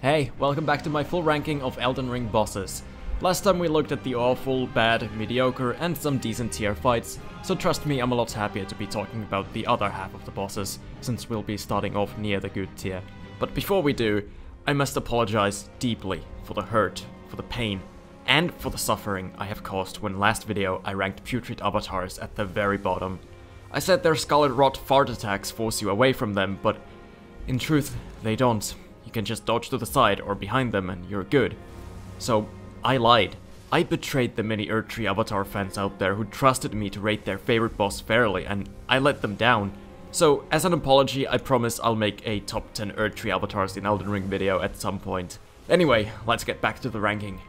Hey, welcome back to my full ranking of Elden Ring bosses. Last time we looked at the awful, bad, mediocre and some decent tier fights, so trust me I'm a lot happier to be talking about the other half of the bosses, since we'll be starting off near the good tier. But before we do, I must apologize deeply for the hurt, for the pain, and for the suffering I have caused when last video I ranked putrid avatars at the very bottom. I said their Scarlet Rot fart attacks force you away from them, but in truth, they don't. You can just dodge to the side or behind them and you're good. So, I lied. I betrayed the many Erdtree Avatar fans out there who trusted me to rate their favorite boss fairly, and I let them down. So, as an apology, I promise I'll make a top 10 Erdtree Avatars in Elden Ring video at some point. Anyway, let's get back to the ranking.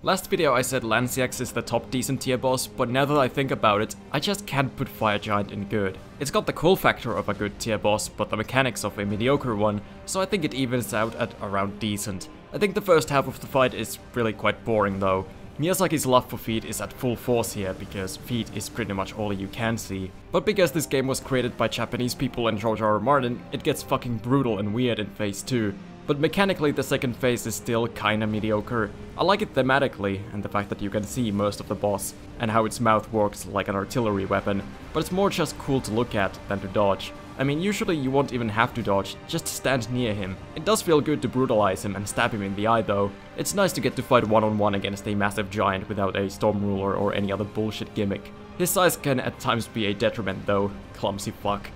Last video I said Lansseax is the top decent tier boss, but now that I think about it, I just can't put Fire Giant in good. It's got the cool factor of a good tier boss, but the mechanics of a mediocre one, so I think it evens out at around decent. I think the first half of the fight is really quite boring though. Miyazaki's love for feet is at full force here, because feet is pretty much all you can see. But because this game was created by Japanese people and George R. R. Martin, it gets fucking brutal and weird in phase 2 but mechanically the second phase is still kinda mediocre. I like it thematically, and the fact that you can see most of the boss, and how its mouth works like an artillery weapon, but it's more just cool to look at than to dodge. I mean, usually you won't even have to dodge, just stand near him. It does feel good to brutalize him and stab him in the eye though. It's nice to get to fight one-on-one -on -one against a massive giant without a Storm Ruler or any other bullshit gimmick. His size can at times be a detriment though, clumsy fuck.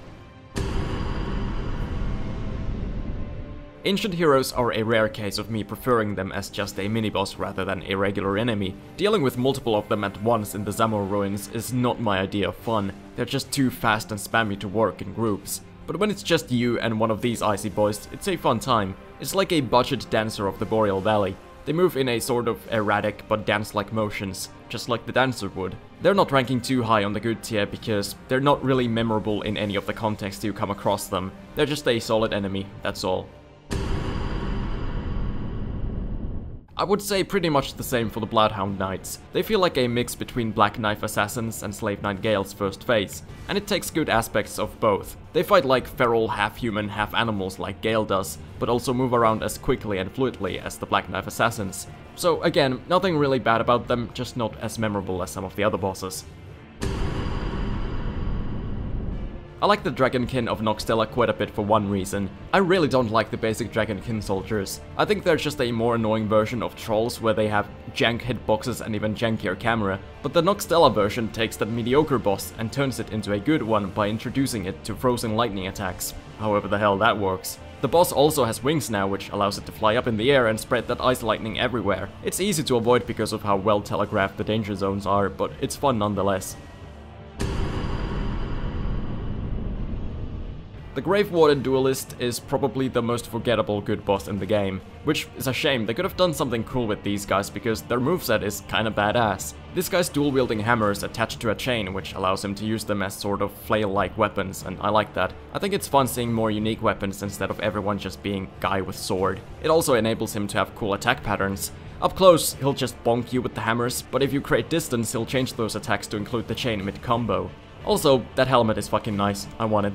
Ancient heroes are a rare case of me preferring them as just a mini-boss rather than a regular enemy. Dealing with multiple of them at once in the Zamor ruins is not my idea of fun, they're just too fast and spammy to work in groups. But when it's just you and one of these icy boys, it's a fun time. It's like a budget dancer of the Boreal Valley. They move in a sort of erratic but dance-like motions, just like the dancer would. They're not ranking too high on the good tier because they're not really memorable in any of the contexts you come across them. They're just a solid enemy, that's all. I would say pretty much the same for the Bloodhound Knights. They feel like a mix between Black Knife Assassins and Slave Knight Gale's first phase, and it takes good aspects of both. They fight like feral, half-human, half-animals like Gale does, but also move around as quickly and fluidly as the Black Knife Assassins. So again, nothing really bad about them, just not as memorable as some of the other bosses. I like the Dragonkin of Nokstella quite a bit for one reason. I really don't like the basic Dragonkin soldiers. I think they're just a more annoying version of trolls where they have jank hitboxes and even jankier camera, but the Nokstella version takes that mediocre boss and turns it into a good one by introducing it to frozen lightning attacks, however the hell that works. The boss also has wings now, which allows it to fly up in the air and spread that ice lightning everywhere. It's easy to avoid because of how well telegraphed the danger zones are, but it's fun nonetheless. The Grave Warden Duelist is probably the most forgettable good boss in the game, which is a shame, they could have done something cool with these guys because their moveset is kinda badass. This guy's dual-wielding hammers attached to a chain, which allows him to use them as sort of flail-like weapons, and I like that. I think it's fun seeing more unique weapons instead of everyone just being guy with sword. It also enables him to have cool attack patterns. Up close, he'll just bonk you with the hammers, but if you create distance, he'll change those attacks to include the chain mid-combo. Also, that helmet is fucking nice, I want it.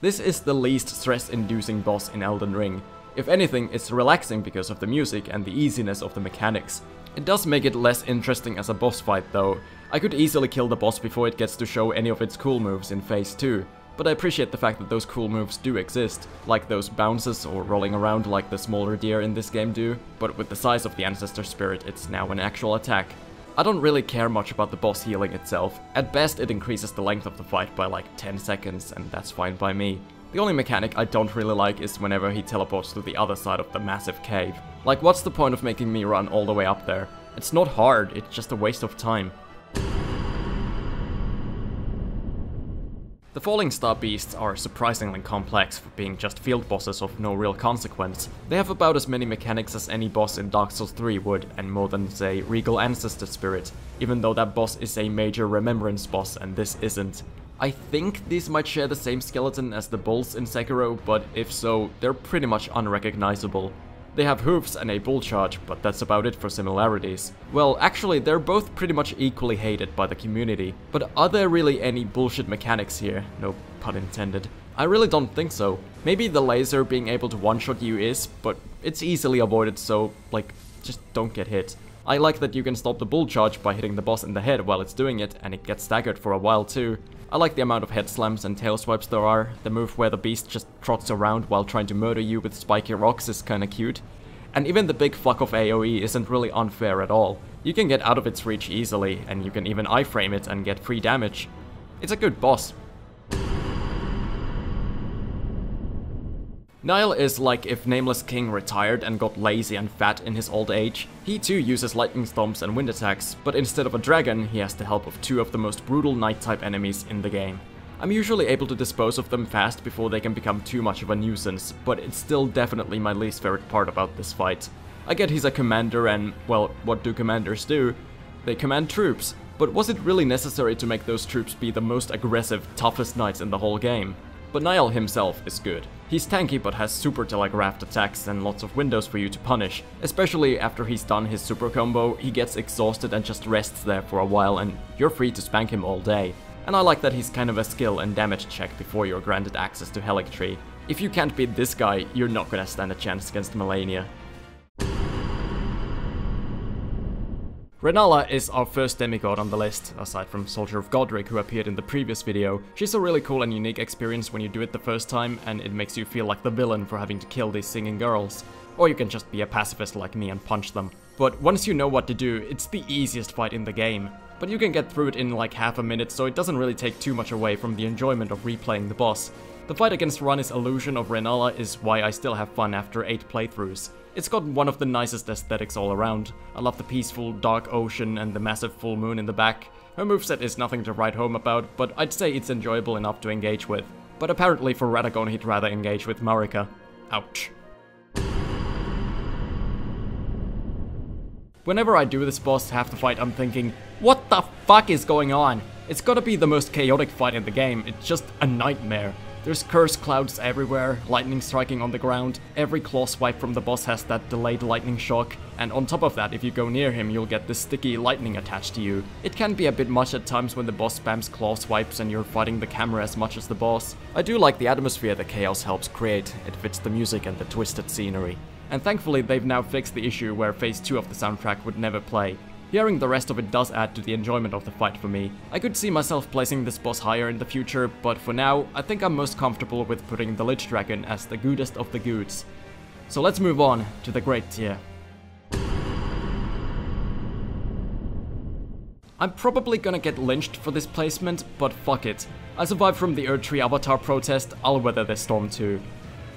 This is the least stress-inducing boss in Elden Ring. If anything, it's relaxing because of the music and the easiness of the mechanics. It does make it less interesting as a boss fight though. I could easily kill the boss before it gets to show any of its cool moves in phase 2, but I appreciate the fact that those cool moves do exist, like those bounces or rolling around like the smaller deer in this game do, but with the size of the Ancestor Spirit it's now an actual attack. I don't really care much about the boss healing itself. At best it increases the length of the fight by like 10 seconds and that's fine by me. The only mechanic I don't really like is whenever he teleports to the other side of the massive cave. Like what's the point of making me run all the way up there? It's not hard, it's just a waste of time. The Falling Star Beasts are surprisingly complex for being just field bosses of no real consequence. They have about as many mechanics as any boss in Dark Souls 3 would, and more than, say, Regal Ancestor Spirit, even though that boss is a major remembrance boss and this isn't. I think these might share the same skeleton as the bulls in Sekiro, but if so, they're pretty much unrecognizable. They have hoofs and a bull charge, but that's about it for similarities. Well, actually, they're both pretty much equally hated by the community. But are there really any bullshit mechanics here? No pun intended. I really don't think so. Maybe the laser being able to one-shot you is, but it's easily avoided, so, like, just don't get hit. I like that you can stop the bull charge by hitting the boss in the head while it's doing it, and it gets staggered for a while too. I like the amount of head slams and tail swipes there are, the move where the beast just trots around while trying to murder you with spiky rocks is kinda cute. And even the big fuck of AoE isn't really unfair at all. You can get out of its reach easily, and you can even iframe it and get free damage. It's a good boss. Niall is like if Nameless King retired and got lazy and fat in his old age. He too uses lightning stomps and wind attacks, but instead of a dragon, he has the help of two of the most brutal knight type enemies in the game. I'm usually able to dispose of them fast before they can become too much of a nuisance, but it's still definitely my least favorite part about this fight. I get he's a commander and, well, what do commanders do? They command troops, but was it really necessary to make those troops be the most aggressive, toughest knights in the whole game? But Niall himself is good. He's tanky but has super telegraphed attacks and lots of windows for you to punish. Especially after he's done his super combo, he gets exhausted and just rests there for a while and you're free to spank him all day. And I like that he's kind of a skill and damage check before you're granted access to Haligtree. If you can't beat this guy, you're not gonna stand a chance against Malenia. Renala is our first demigod on the list, aside from Soldier of Godrick who appeared in the previous video. She's a really cool and unique experience when you do it the first time, and it makes you feel like the villain for having to kill these singing girls. Or you can just be a pacifist like me and punch them. But once you know what to do, it's the easiest fight in the game. But you can get through it in like half a minute, so it doesn't really take too much away from the enjoyment of replaying the boss. The fight against Ranni's illusion of Renala is why I still have fun after 8 playthroughs. It's got one of the nicest aesthetics all around. I love the peaceful, dark ocean and the massive full moon in the back. Her moveset is nothing to write home about, but I'd say it's enjoyable enough to engage with. But apparently for Radagon he'd rather engage with Marika. Ouch. Whenever I do this boss half the fight I'm thinking, what the fuck is going on? It's gotta be the most chaotic fight in the game, it's just a nightmare. There's curse clouds everywhere, lightning striking on the ground, every claw swipe from the boss has that delayed lightning shock, and on top of that, if you go near him, you'll get this sticky lightning attached to you. It can be a bit much at times when the boss spams claw swipes and you're fighting the camera as much as the boss. I do like the atmosphere the chaos helps create, it fits the music and the twisted scenery. And thankfully they've now fixed the issue where phase 2 of the soundtrack would never play. Hearing the rest of it does add to the enjoyment of the fight for me. I could see myself placing this boss higher in the future, but for now, I think I'm most comfortable with putting the Lich Dragon as the goodest of the goods. So let's move on to the Great tier. I'm probably gonna get lynched for this placement, but fuck it. I survived from the Erdtree Avatar protest, I'll weather this storm too.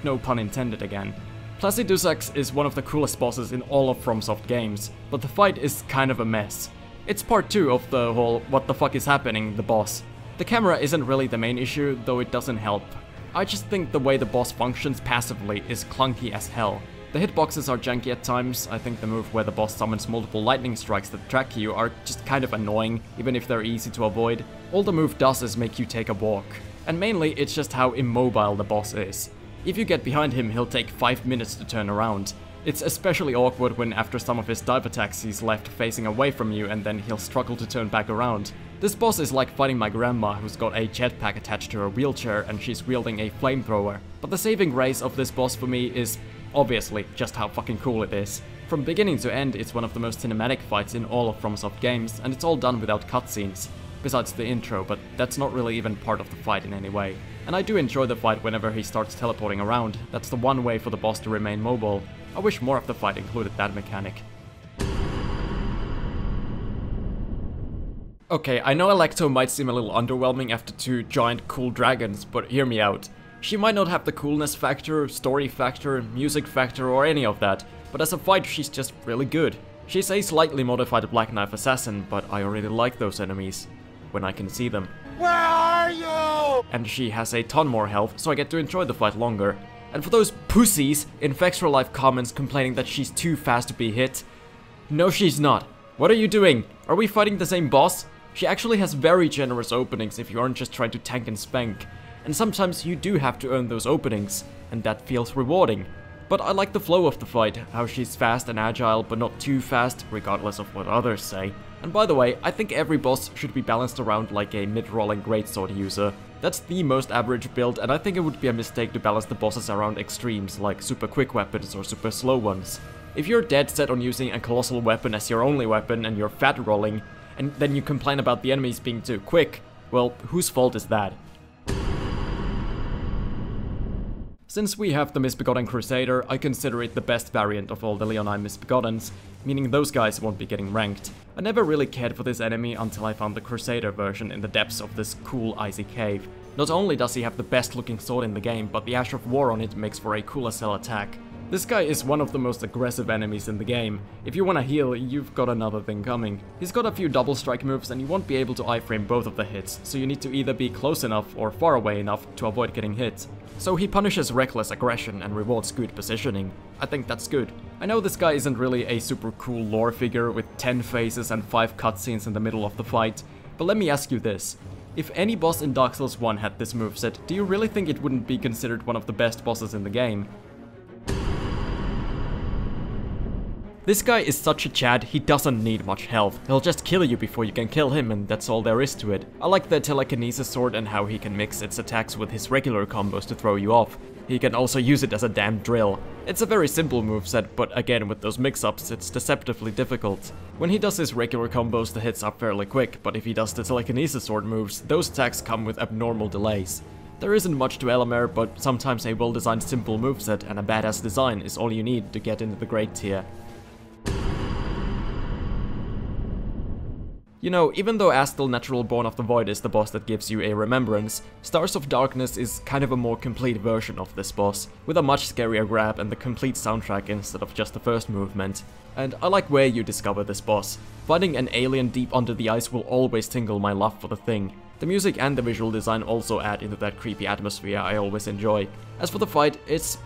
No pun intended again. Placidusax is one of the coolest bosses in all of FromSoft games, but the fight is kind of a mess. It's part 2 of the whole what the fuck is happening the boss. The camera isn't really the main issue, though it doesn't help. I just think the way the boss functions passively is clunky as hell. The hitboxes are janky at times, I think the move where the boss summons multiple lightning strikes that track you are just kind of annoying, even if they're easy to avoid. All the move does is make you take a walk. And mainly it's just how immobile the boss is. If you get behind him, he'll take 5 minutes to turn around. It's especially awkward when after some of his dive attacks he's left facing away from you and then he'll struggle to turn back around. This boss is like fighting my grandma who's got a jetpack attached to her wheelchair and she's wielding a flamethrower. But the saving grace of this boss for me is obviously just how fucking cool it is. From beginning to end it's one of the most cinematic fights in all of FromSoft games and it's all done without cutscenes besides the intro, but that's not really even part of the fight in any way. And I do enjoy the fight whenever he starts teleporting around, that's the one way for the boss to remain mobile. I wish more of the fight included that mechanic. Okay, I know Alecto might seem a little underwhelming after two giant cool dragons, but hear me out. She might not have the coolness factor, story factor, music factor, or any of that, but as a fight she's just really good. She's a slightly modified Black Knife Assassin, but I already like those enemies when I can see them. Where are you? And she has a ton more health, so I get to enjoy the fight longer. And for those pussies in Fextralife comments complaining that she's too fast to be hit, no she's not. What are you doing? Are we fighting the same boss? She actually has very generous openings if you aren't just trying to tank and spank. And sometimes you do have to earn those openings, and that feels rewarding. But I like the flow of the fight, how she's fast and agile, but not too fast, regardless of what others say. And by the way, I think every boss should be balanced around like a mid-rolling greatsword user. That's the most average build, and I think it would be a mistake to balance the bosses around extremes, like super quick weapons or super slow ones. If you're dead set on using a colossal weapon as your only weapon and you're fat rolling, and then you complain about the enemies being too quick, well, whose fault is that? Since we have the Misbegotten Crusader, I consider it the best variant of all the Leonine Misbegottens, meaning those guys won't be getting ranked. I never really cared for this enemy until I found the Crusader version in the depths of this cool icy cave. Not only does he have the best looking sword in the game, but the Ash of War on it makes for a cool SL attack. This guy is one of the most aggressive enemies in the game. If you wanna heal, you've got another thing coming. He's got a few double strike moves and you won't be able to iframe both of the hits, so you need to either be close enough or far away enough to avoid getting hit. So he punishes reckless aggression and rewards good positioning. I think that's good. I know this guy isn't really a super cool lore figure with 10 phases and 5 cutscenes in the middle of the fight, but let me ask you this. If any boss in Dark Souls 1 had this moveset, do you really think it wouldn't be considered one of the best bosses in the game? This guy is such a chad, he doesn't need much health. He'll just kill you before you can kill him and that's all there is to it. I like the telekinesis sword and how he can mix its attacks with his regular combos to throw you off. He can also use it as a damn drill. It's a very simple moveset, but again with those mix-ups it's deceptively difficult. When he does his regular combos the hits are fairly quick, but if he does the telekinesis sword moves, those attacks come with abnormal delays. There isn't much to Elemer, but sometimes a well-designed simple moveset and a badass design is all you need to get into the great tier. You know, even though Astel Natural Born of the Void is the boss that gives you a remembrance, Stars of Darkness is kind of a more complete version of this boss, with a much scarier grab and the complete soundtrack instead of just the first movement. And I like where you discover this boss. Fighting an alien deep under the ice will always tingle my love for the thing. The music and the visual design also add into that creepy atmosphere I always enjoy. As for the fight, it's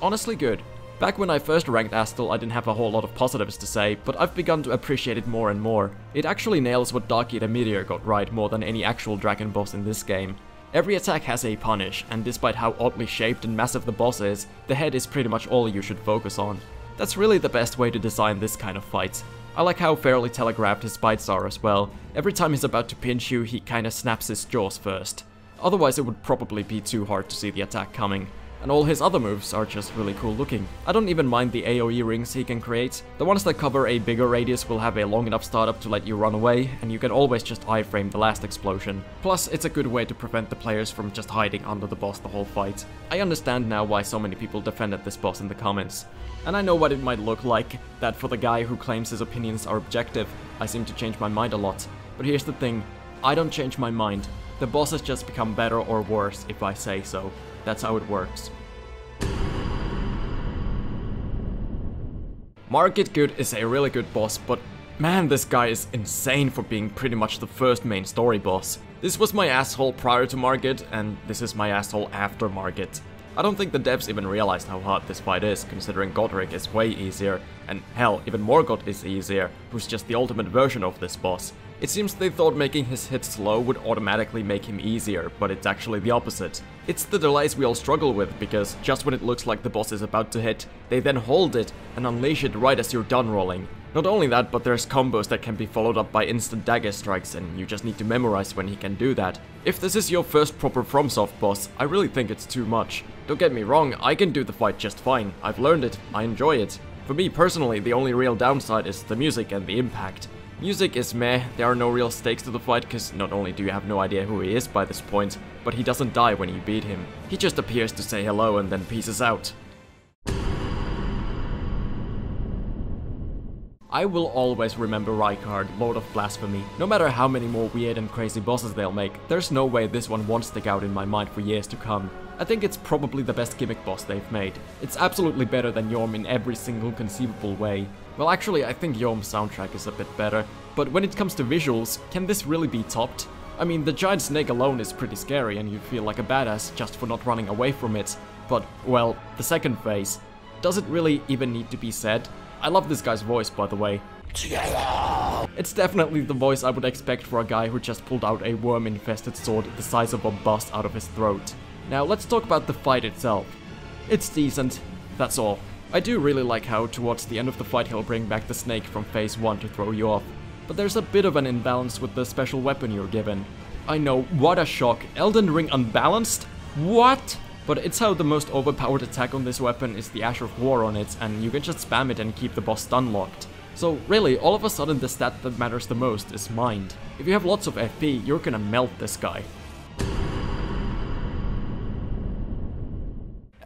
honestly good. Back when I first ranked Astel, I didn't have a whole lot of positives to say, but I've begun to appreciate it more and more. It actually nails what Darkeater Midir got right more than any actual dragon boss in this game. Every attack has a punish, and despite how oddly shaped and massive the boss is, the head is pretty much all you should focus on. That's really the best way to design this kind of fight. I like how fairly telegraphed his bites are as well. Every time he's about to pinch you, he kinda snaps his jaws first. Otherwise it would probably be too hard to see the attack coming and all his other moves are just really cool looking. I don't even mind the AoE rings he can create. The ones that cover a bigger radius will have a long enough startup to let you run away, and you can always just iframe the last explosion. Plus, it's a good way to prevent the players from just hiding under the boss the whole fight. I understand now why so many people defended this boss in the comments. And I know what it might look like, that for the guy who claims his opinions are objective, I seem to change my mind a lot. But here's the thing, I don't change my mind. The bosses just become better or worse if I say so. That's how it works. Margit Good is a really good boss, but man, this guy is insane for being pretty much the first main story boss. This was my asshole prior to Margit, and this is my asshole after Margit. I don't think the devs even realized how hard this fight is, considering Godrick is way easier, and hell, even Morgott is easier, who's just the ultimate version of this boss. It seems they thought making his hits slow would automatically make him easier, but it's actually the opposite. It's the delays we all struggle with, because just when it looks like the boss is about to hit, they then hold it and unleash it right as you're done rolling. Not only that, but there's combos that can be followed up by instant dagger strikes, and you just need to memorize when he can do that. If this is your first proper FromSoft boss, I really think it's too much. Don't get me wrong, I can do the fight just fine. I've learned it, I enjoy it. For me personally, the only real downside is the music and the impact. Music is meh, there are no real stakes to the fight, because not only do you have no idea who he is by this point, but he doesn't die when you beat him. He just appears to say hello and then pieces out. I will always remember Rykard, Lord of Blasphemy. No matter how many more weird and crazy bosses they'll make, there's no way this one won't stick out in my mind for years to come. I think it's probably the best gimmick boss they've made. It's absolutely better than Yhorm in every single conceivable way. Well actually I think Yhorm's soundtrack is a bit better, but when it comes to visuals, can this really be topped? I mean, the giant snake alone is pretty scary and you feel like a badass just for not running away from it. But, well, the second phase. Does it really even need to be said? I love this guy's voice, by the way. It's definitely the voice I would expect for a guy who just pulled out a worm-infested sword the size of a bust out of his throat. Now let's talk about the fight itself. It's decent, that's all. I do really like how towards the end of the fight he'll bring back the snake from phase 1 to throw you off, but there's a bit of an imbalance with the special weapon you're given. I know, what a shock, Elden Ring unbalanced? What? But it's how the most overpowered attack on this weapon is the Ash of War on it, and you can just spam it and keep the boss stun locked. So really, all of a sudden the stat that matters the most is mind. If you have lots of FP, you're gonna melt this guy.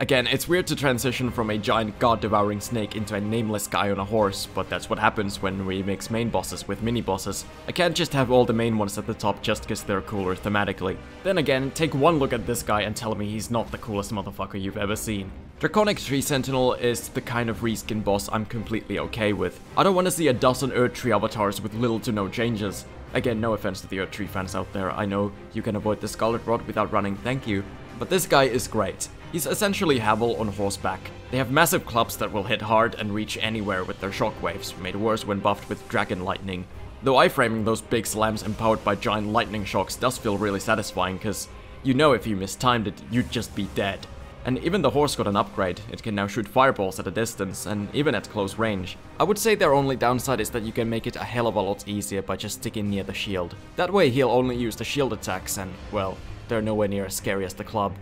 Again, it's weird to transition from a giant god-devouring snake into a nameless guy on a horse, but that's what happens when we mix main bosses with mini-bosses. I can't just have all the main ones at the top just cause they're cooler thematically. Then again, take one look at this guy and tell me he's not the coolest motherfucker you've ever seen. Draconic Tree Sentinel is the kind of reskin boss I'm completely okay with. I don't want to see a dozen Erdtree avatars with little to no changes. Again, no offense to the Erdtree fans out there, I know you can avoid the Scarlet Rot without running, thank you. But this guy is great. He's essentially Havel on horseback. They have massive clubs that will hit hard and reach anywhere with their shockwaves, made worse when buffed with Dragon Lightning. Though iframing those big slams empowered by giant lightning shocks does feel really satisfying, cause you know if you mistimed it, you'd just be dead. And even the horse got an upgrade, it can now shoot fireballs at a distance, and even at close range. I would say their only downside is that you can make it a hell of a lot easier by just sticking near the shield. That way he'll only use the shield attacks and, well, they're nowhere near as scary as the club.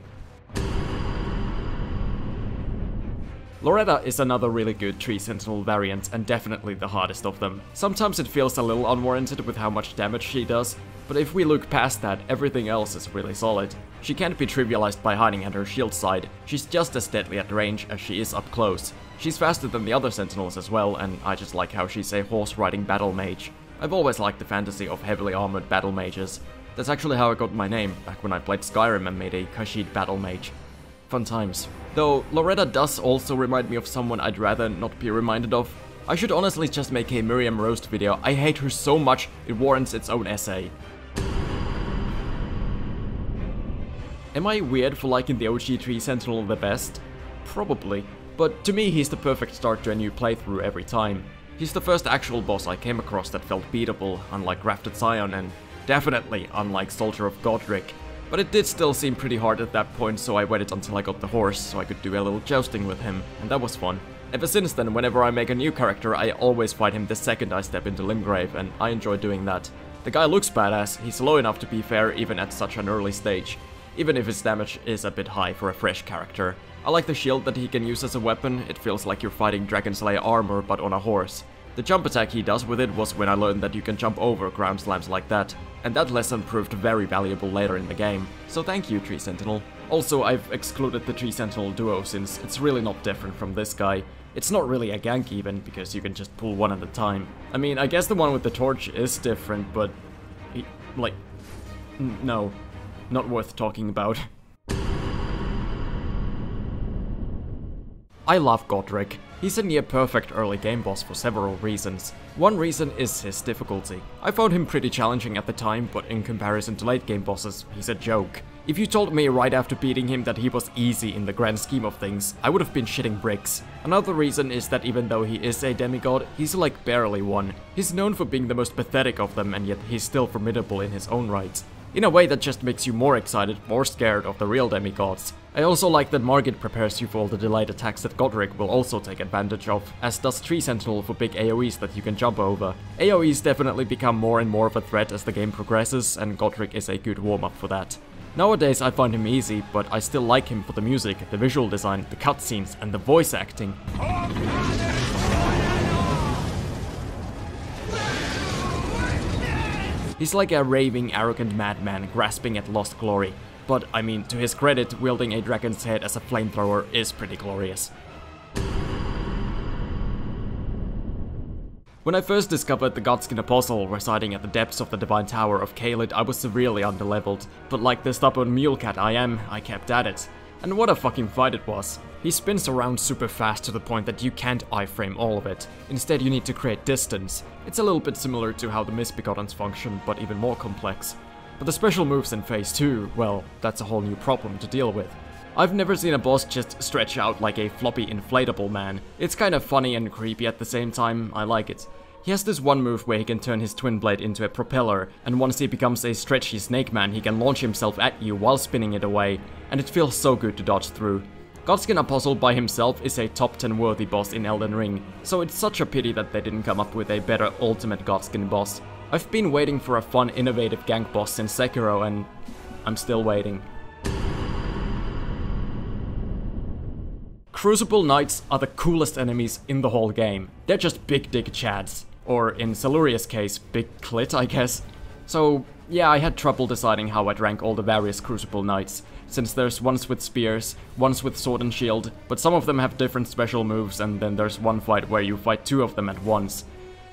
Loretta is another really good Tree Sentinel variant and definitely the hardest of them. Sometimes it feels a little unwarranted with how much damage she does, but if we look past that, everything else is really solid. She can't be trivialized by hiding at her shield side, she's just as deadly at range as she is up close. She's faster than the other sentinels as well, and I just like how she's a horse-riding battle mage. I've always liked the fantasy of heavily armored battle mages. That's actually how I got my name, back when I played Skyrim and made a Khajiit battle mage. Fun times. Though, Loretta does also remind me of someone I'd rather not be reminded of. I should honestly just make a Miriam roast video, I hate her so much, it warrants its own essay. Am I weird for liking the OG Tree Sentinel the best? Probably. But to me he's the perfect start to a new playthrough every time. He's the first actual boss I came across that felt beatable, unlike Grafted Scion and definitely unlike Soldier of Godrick. But it did still seem pretty hard at that point, so I waited until I got the horse so I could do a little jousting with him, and that was fun. Ever since then, whenever I make a new character, I always fight him the second I step into Limgrave, and I enjoy doing that. The guy looks badass, he's low enough to be fair even at such an early stage, even if his damage is a bit high for a fresh character. I like the shield that he can use as a weapon, it feels like you're fighting Dragon Slayer armor but on a horse. The jump attack he does with it was when I learned that you can jump over ground slams like that, and that lesson proved very valuable later in the game, so thank you Tree Sentinel. Also, I've excluded the Tree Sentinel duo since it's really not different from this guy. It's not really a gank even, because you can just pull one at a time. I mean, I guess the one with the torch is different, but... He, like... No. Not worth talking about. I love Godrick. He's a near perfect early game boss for several reasons. One reason is his difficulty. I found him pretty challenging at the time, but in comparison to late game bosses, he's a joke. If you told me right after beating him that he was easy in the grand scheme of things, I would have been shitting bricks. Another reason is that even though he is a demigod, he's like barely one. He's known for being the most pathetic of them and yet he's still formidable in his own right in a way that just makes you more excited, more scared of the real demigods. I also like that Margit prepares you for all the delayed attacks that Godrick will also take advantage of, as does Tree Sentinel for big AoEs that you can jump over. AoEs definitely become more and more of a threat as the game progresses, and Godrick is a good warm-up for that. Nowadays I find him easy, but I still like him for the music, the visual design, the cutscenes, and the voice acting. He's like a raving, arrogant madman grasping at lost glory. But, I mean, to his credit, wielding a dragon's head as a flamethrower is pretty glorious. When I first discovered the Godskin Apostle residing at the depths of the Divine Tower of Caelid, I was severely underleveled, but like the stubborn mule cat I am, I kept at it. And what a fucking fight it was. He spins around super fast to the point that you can't iframe all of it. Instead you need to create distance. It's a little bit similar to how the Misbegottens function, but even more complex. But the special moves in Phase 2, well, that's a whole new problem to deal with. I've never seen a boss just stretch out like a floppy inflatable man. It's kind of funny and creepy at the same time, I like it. He has this one move where he can turn his twin blade into a propeller, and once he becomes a stretchy snake man, he can launch himself at you while spinning it away, and it feels so good to dodge through. Godskin Apostle by himself is a top 10 worthy boss in Elden Ring, so it's such a pity that they didn't come up with a better ultimate Godskin boss. I've been waiting for a fun innovative gank boss since Sekiro and I'm still waiting. Crucible Knights are the coolest enemies in the whole game. They're just big dick chads. Or in Siluria's case, big clit I guess. So yeah, I had trouble deciding how I'd rank all the various Crucible Knights, since there's ones with spears, ones with sword and shield, but some of them have different special moves and then there's one fight where you fight two of them at once.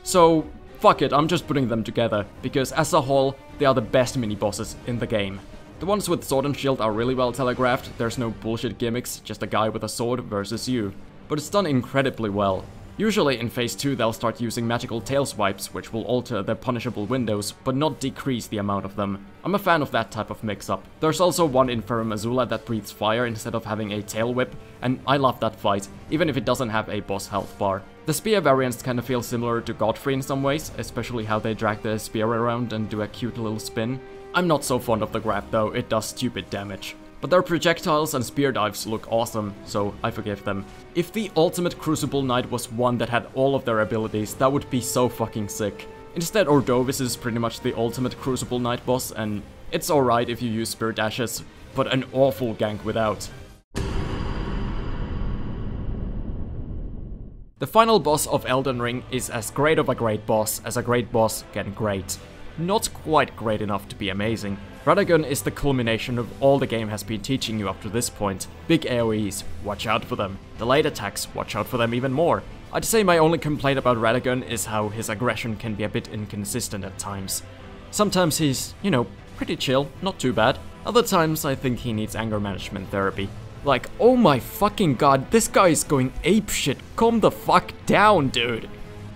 So fuck it, I'm just putting them together, because as a whole, they are the best mini-bosses in the game. The ones with sword and shield are really well telegraphed, there's no bullshit gimmicks, just a guy with a sword versus you. But it's done incredibly well. Usually in phase 2 they'll start using magical tail swipes, which will alter their punishable windows, but not decrease the amount of them. I'm a fan of that type of mix-up. There's also one in Farum Azula that breathes fire instead of having a tail whip, and I love that fight, even if it doesn't have a boss health bar. The spear variants kinda feel similar to Godfrey in some ways, especially how they drag their spear around and do a cute little spin. I'm not so fond of the grab though, it does stupid damage. But their projectiles and spear dives look awesome, so I forgive them. If the ultimate Crucible Knight was one that had all of their abilities, that would be so fucking sick. Instead, Ordovis is pretty much the ultimate Crucible Knight boss, and it's alright if you use spear dashes, but an awful gank without. The final boss of Elden Ring is as great of a great boss as a great boss can great not quite great enough to be amazing. Radagon is the culmination of all the game has been teaching you up to this point. Big AoEs, watch out for them. Delayed attacks, watch out for them even more. I'd say my only complaint about Radagon is how his aggression can be a bit inconsistent at times. Sometimes he's, you know, pretty chill, not too bad. Other times I think he needs anger management therapy. Like, oh my fucking god, this guy is going apeshit, calm the fuck down, dude.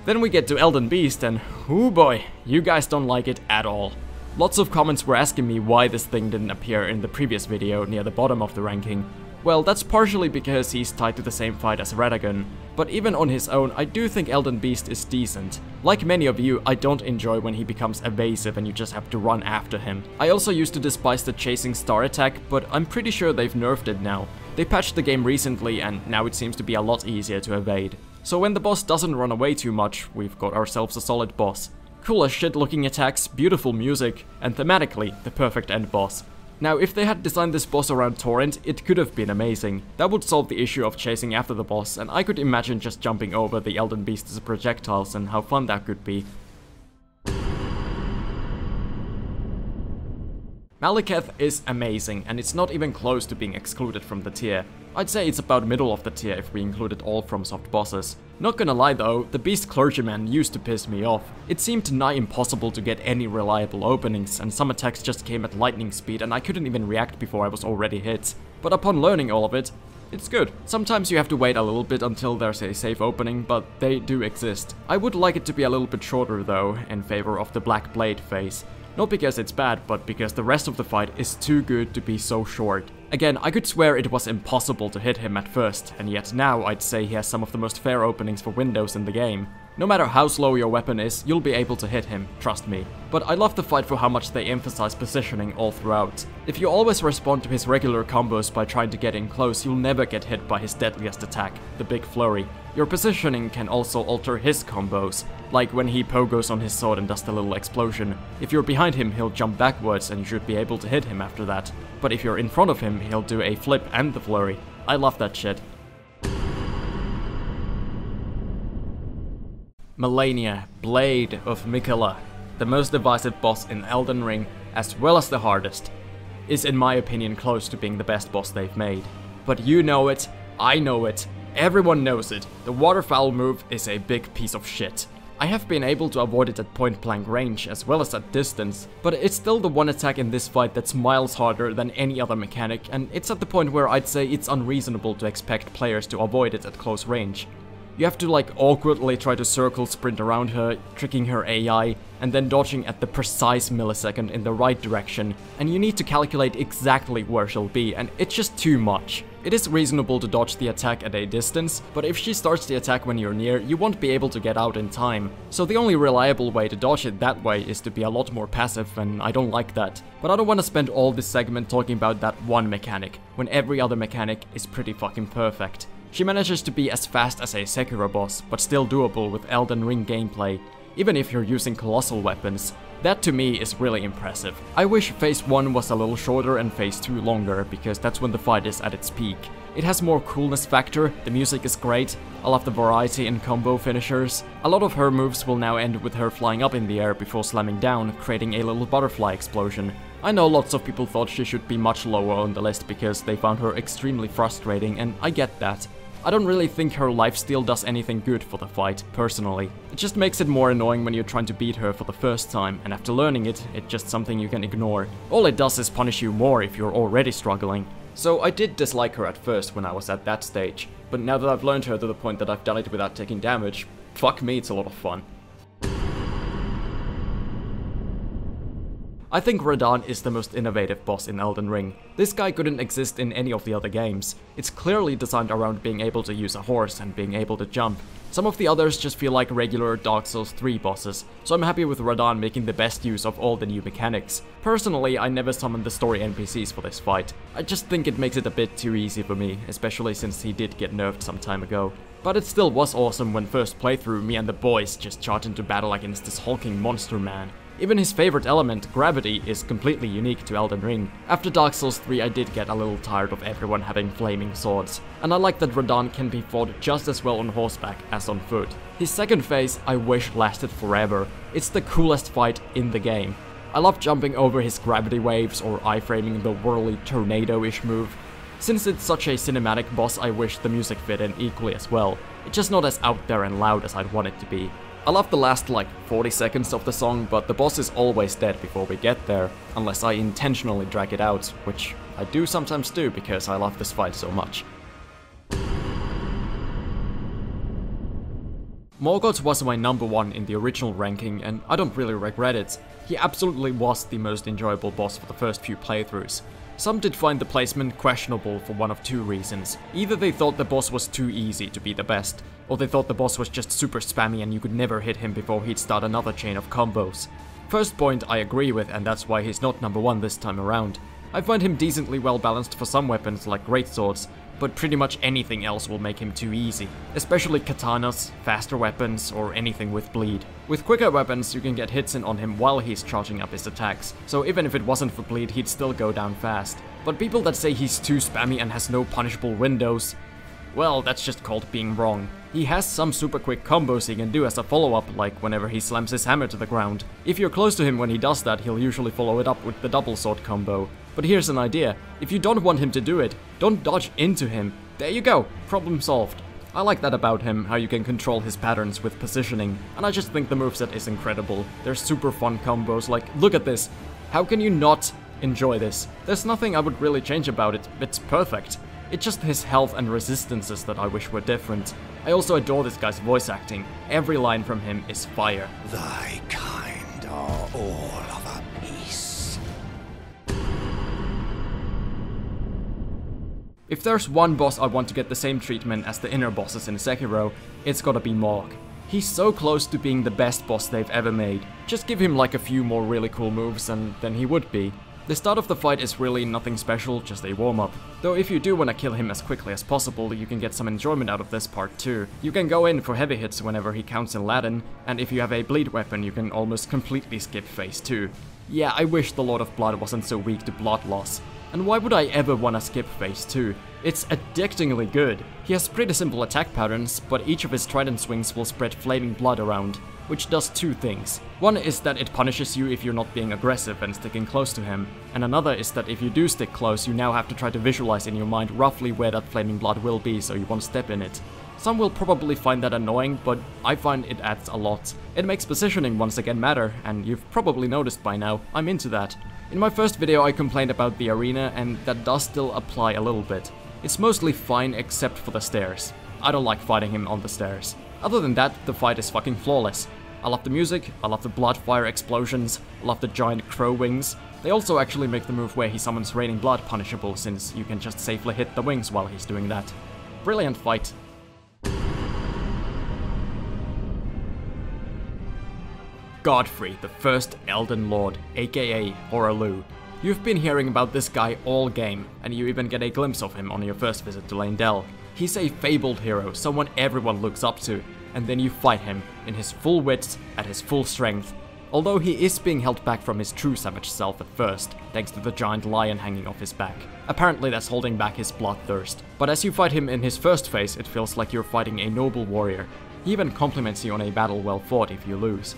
Then we get to Elden Beast and, oh boy, you guys don't like it at all. Lots of comments were asking me why this thing didn't appear in the previous video near the bottom of the ranking. Well, that's partially because he's tied to the same fight as Radagon, but even on his own, I do think Elden Beast is decent. Like many of you, I don't enjoy when he becomes evasive and you just have to run after him. I also used to despise the chasing star attack, but I'm pretty sure they've nerfed it now. They patched the game recently and now it seems to be a lot easier to evade. So when the boss doesn't run away too much, we've got ourselves a solid boss. Cool as shit looking attacks, beautiful music, and thematically, the perfect end boss. Now, if they had designed this boss around Torrent, it could have been amazing. That would solve the issue of chasing after the boss, and I could imagine just jumping over the Elden Beast's projectiles and how fun that could be. Maliketh is amazing, and it's not even close to being excluded from the tier. I'd say it's about middle of the tier if we included all FromSoft bosses. Not gonna lie though, the Beast Clergyman used to piss me off. It seemed nigh impossible to get any reliable openings, and some attacks just came at lightning speed and I couldn't even react before I was already hit. But upon learning all of it, it's good. Sometimes you have to wait a little bit until there's a safe opening, but they do exist. I would like it to be a little bit shorter though, in favor of the Black Blade phase. Not because it's bad, but because the rest of the fight is too good to be so short. Again, I could swear it was impossible to hit him at first, and yet now I'd say he has some of the most fair openings for windows in the game. No matter how slow your weapon is, you'll be able to hit him, trust me. But I love the fight for how much they emphasize positioning all throughout. If you always respond to his regular combos by trying to get in close, you'll never get hit by his deadliest attack, the Big Flurry. Your positioning can also alter his combos, like when he pogos on his sword and does the little explosion. If you're behind him, he'll jump backwards and you should be able to hit him after that. But if you're in front of him, he'll do a flip and the flurry. I love that shit. Malenia, Blade of Miquella, the most divisive boss in Elden Ring, as well as the hardest, is in my opinion close to being the best boss they've made. But you know it, I know it, everyone knows it, the waterfowl move is a big piece of shit. I have been able to avoid it at point blank range as well as at distance, but it's still the one attack in this fight that's miles harder than any other mechanic and it's at the point where I'd say it's unreasonable to expect players to avoid it at close range. You have to like awkwardly try to circle sprint around her, tricking her AI, and then dodging at the precise millisecond in the right direction, and you need to calculate exactly where she'll be, and it's just too much. It is reasonable to dodge the attack at a distance, but if she starts the attack when you're near, you won't be able to get out in time. So the only reliable way to dodge it that way is to be a lot more passive, and I don't like that. But I don't want to spend all this segment talking about that one mechanic, when every other mechanic is pretty fucking perfect. She manages to be as fast as a Sekiro boss, but still doable with Elden Ring gameplay, even if you're using colossal weapons. That to me is really impressive. I wish phase 1 was a little shorter and phase 2 longer, because that's when the fight is at its peak. It has more coolness factor, the music is great, I love the variety in combo finishers. A lot of her moves will now end with her flying up in the air before slamming down, creating a little butterfly explosion. I know lots of people thought she should be much lower on the list because they found her extremely frustrating, and I get that. I don't really think her lifesteal does anything good for the fight, personally. It just makes it more annoying when you're trying to beat her for the first time, and after learning it, it's just something you can ignore. All it does is punish you more if you're already struggling. So I did dislike her at first when I was at that stage, but now that I've learned her to the point that I've done it without taking damage, fuck me, it's a lot of fun. I think Radahn is the most innovative boss in Elden Ring. This guy couldn't exist in any of the other games. It's clearly designed around being able to use a horse and being able to jump. Some of the others just feel like regular Dark Souls 3 bosses, so I'm happy with Radahn making the best use of all the new mechanics. Personally, I never summoned the story NPCs for this fight. I just think it makes it a bit too easy for me, especially since he did get nerfed some time ago. But it still was awesome when first playthrough me and the boys just charged into battle against this hulking monster man. Even his favorite element, gravity, is completely unique to Elden Ring. After Dark Souls 3 I did get a little tired of everyone having flaming swords, and I like that Radahn can be fought just as well on horseback as on foot. His second phase I wish lasted forever, it's the coolest fight in the game. I love jumping over his gravity waves or iframing the whirly tornado-ish move. Since it's such a cinematic boss I wish the music fit in equally as well, it's just not as out there and loud as I'd want it to be. I love the last like 40 seconds of the song, but the boss is always dead before we get there, unless I intentionally drag it out, which I do sometimes do because I love this fight so much. Morgott was my number one in the original ranking, and I don't really regret it. He absolutely was the most enjoyable boss for the first few playthroughs. Some did find the placement questionable for one of two reasons. Either they thought the boss was too easy to be the best, or they thought the boss was just super spammy and you could never hit him before he'd start another chain of combos. First point I agree with and that's why he's not number one this time around. I find him decently well balanced for some weapons like greatswords, but pretty much anything else will make him too easy. Especially katanas, faster weapons, or anything with bleed. With quicker weapons, you can get hits in on him while he's charging up his attacks, so even if it wasn't for bleed, he'd still go down fast. But people that say he's too spammy and has no punishable windows, well, that's just called being wrong. He has some super quick combos he can do as a follow-up, like whenever he slams his hammer to the ground. If you're close to him when he does that, he'll usually follow it up with the double sword combo. But here's an idea. If you don't want him to do it, don't dodge into him. There you go, problem solved. I like that about him, how you can control his patterns with positioning, and I just think the moveset is incredible. They're super fun combos, like, look at this. How can you not enjoy this? There's nothing I would really change about it, it's perfect. It's just his health and resistances that I wish were different. I also adore this guy's voice acting. Every line from him is fire. Thy kind are all of If there's one boss I want to get the same treatment as the inner bosses in Sekiro, it's gotta be Mohg. He's so close to being the best boss they've ever made. Just give him like a few more really cool moves and then he would be. The start of the fight is really nothing special, just a warm-up. Though if you do want to kill him as quickly as possible, you can get some enjoyment out of this part too. You can go in for heavy hits whenever he counts in Latin, and if you have a bleed weapon you can almost completely skip phase 2. Yeah, I wish the Lord of Blood wasn't so weak to blood loss. And why would I ever wanna skip phase 2? It's addictingly good. He has pretty simple attack patterns, but each of his trident swings will spread flaming blood around which does two things. One is that it punishes you if you're not being aggressive and sticking close to him, and another is that if you do stick close, you now have to try to visualize in your mind roughly where that flaming blood will be so you won't step in it. Some will probably find that annoying, but I find it adds a lot. It makes positioning once again matter, and you've probably noticed by now, I'm into that. In my first video I complained about the arena, and that does still apply a little bit. It's mostly fine except for the stairs. I don't like fighting him on the stairs. Other than that, the fight is fucking flawless. I love the music, I love the blood fire explosions, I love the giant crow wings. They also actually make the move where he summons raining blood punishable since you can just safely hit the wings while he's doing that. Brilliant fight. Godfrey, the first Elden Lord, aka Hoarah You've been hearing about this guy all game, and you even get a glimpse of him on your first visit to Leyndell. He's a fabled hero, someone everyone looks up to, and then you fight him, in his full wits, at his full strength. Although he is being held back from his true savage self at first, thanks to the giant lion hanging off his back. Apparently that's holding back his bloodthirst. But as you fight him in his first phase, it feels like you're fighting a noble warrior. He even compliments you on a battle well fought if you lose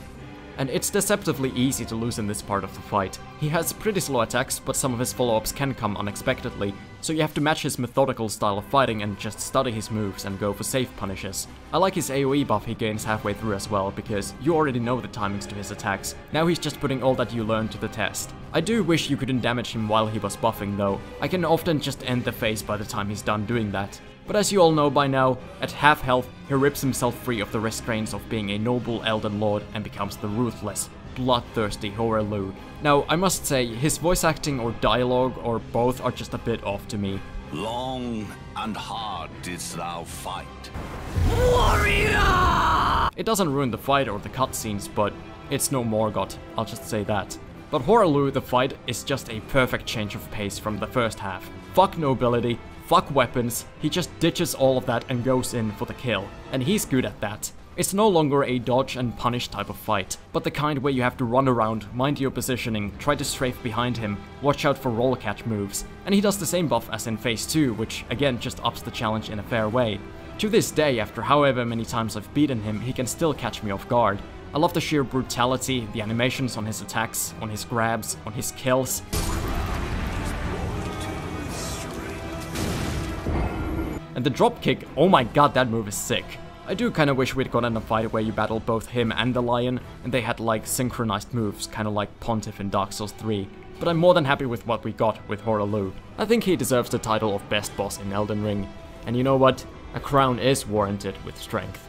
and it's deceptively easy to lose in this part of the fight. He has pretty slow attacks, but some of his follow-ups can come unexpectedly, so you have to match his methodical style of fighting and just study his moves and go for safe punishes. I like his AoE buff he gains halfway through as well, because you already know the timings to his attacks. Now he's just putting all that you learned to the test. I do wish you couldn't damage him while he was buffing though. I can often just end the phase by the time he's done doing that. But as you all know by now, at half health, he rips himself free of the restraints of being a noble Elden Lord and becomes the ruthless, bloodthirsty Hoarah Loux. Now, I must say, his voice acting or dialogue or both are just a bit off to me. Long and hard didst thou fight. Warrior! It doesn't ruin the fight or the cutscenes, but it's no Morgott, I'll just say that. But Hoarah Loux, the fight, is just a perfect change of pace from the first half. Fuck nobility, fuck weapons, he just ditches all of that and goes in for the kill. And he's good at that. It's no longer a dodge and punish type of fight, but the kind where you have to run around, mind your positioning, try to strafe behind him, watch out for roll catch moves. And he does the same buff as in phase 2, which again just ups the challenge in a fair way. To this day, after however many times I've beaten him, he can still catch me off guard. I love the sheer brutality, the animations on his attacks, on his grabs, on his kills. And the dropkick, oh my god, that move is sick. I do kinda wish we'd gotten a fight where you battle both him and the lion, and they had like synchronized moves, kinda like Pontiff in Dark Souls 3. But I'm more than happy with what we got with Hoarah I think he deserves the title of best boss in Elden Ring. And you know what? A crown is warranted with strength.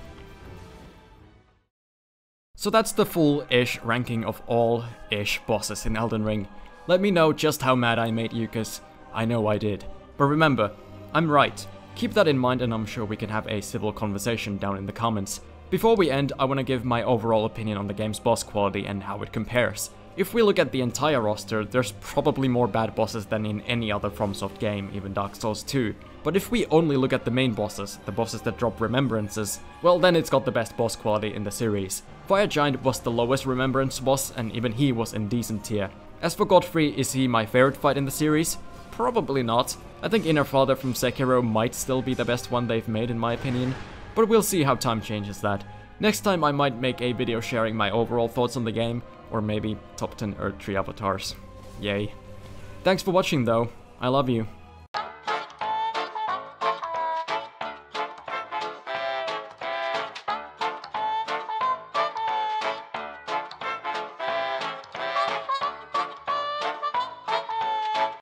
So that's the full-ish ranking of all-ish bosses in Elden Ring. Let me know just how mad I made you, cause I know I did. But remember, I'm right. Keep that in mind and I'm sure we can have a civil conversation down in the comments. Before we end, I want to give my overall opinion on the game's boss quality and how it compares. If we look at the entire roster, there's probably more bad bosses than in any other FromSoft game, even Dark Souls 2. But if we only look at the main bosses, the bosses that drop remembrances, well then it's got the best boss quality in the series. Fire Giant was the lowest remembrance boss and even he was in decent tier. As for Godfrey, is he my favorite fight in the series? Probably not. I think Inner Father from Sekiro might still be the best one they've made in my opinion, but we'll see how time changes that. Next time I might make a video sharing my overall thoughts on the game, or maybe top 10 Erdtree avatars. Yay. Thanks for watching though, I love you.